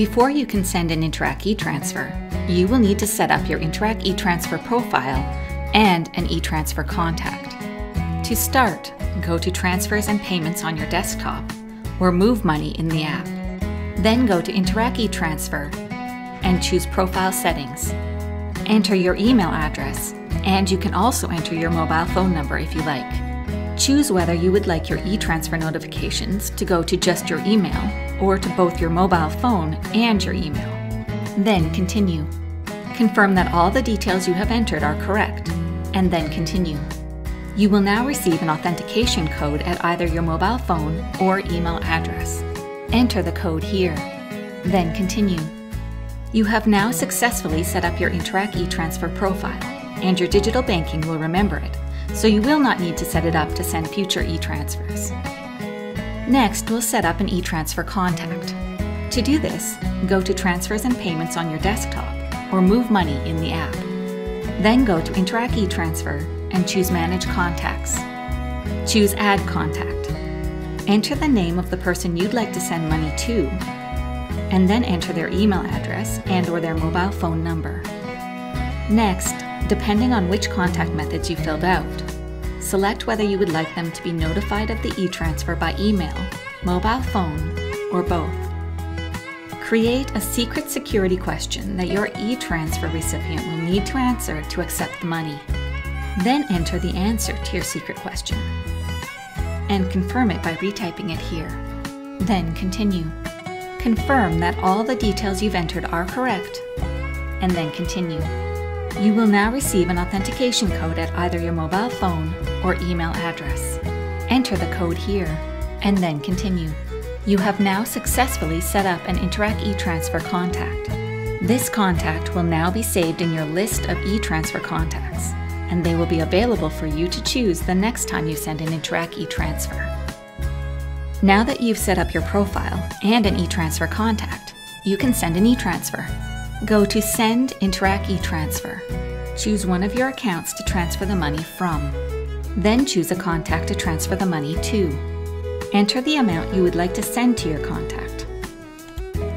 Before you can send an Interac e-transfer, you will need to set up your Interac e-transfer profile and an e-transfer contact. To start, go to Transfers and Payments on your desktop or Move Money in the app. Then go to Interac e-transfer and choose Profile Settings. Enter your email address, and you can also enter your mobile phone number if you like. Choose whether you would like your e-transfer notifications to go to just your email or to both your mobile phone and your email. Then continue. Confirm that all the details you have entered are correct, and then continue. You will now receive an authentication code at either your mobile phone or email address. Enter the code here, then continue. You have now successfully set up your Interac e-transfer profile, and your digital banking will remember it so you will not need to set it up to send future e-transfers. Next, we'll set up an e-transfer contact. To do this, go to Transfers and Payments on your desktop or Move Money in the app. Then go to Interac e-transfer and choose Manage Contacts. Choose Add Contact. Enter the name of the person you'd like to send money to, and then enter their email address and or their mobile phone number. Next, depending on which contact methods you filled out. Select whether you would like them to be notified of the e-transfer by email, mobile phone, or both. Create a secret security question that your e-transfer recipient will need to answer to accept the money. Then enter the answer to your secret question. And confirm it by retyping it here. Then continue. Confirm that all the details you've entered are correct, and then continue. You will now receive an authentication code at either your mobile phone or email address. Enter the code here, and then continue. You have now successfully set up an Interac e-transfer contact. This contact will now be saved in your list of e-transfer contacts, and they will be available for you to choose the next time you send an Interac e-transfer. Now that you've set up your profile and an e-transfer contact, you can send an e-transfer. Go to Send Interac e-Transfer. Choose one of your accounts to transfer the money from. Then choose a contact to transfer the money to. Enter the amount you would like to send to your contact.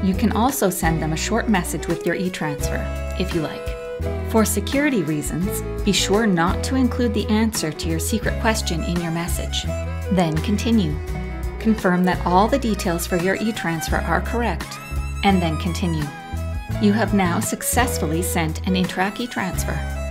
You can also send them a short message with your e-transfer, if you like. For security reasons, be sure not to include the answer to your secret question in your message. Then continue. Confirm that all the details for your e-transfer are correct, and then continue. You have now successfully sent an Interac e-transfer.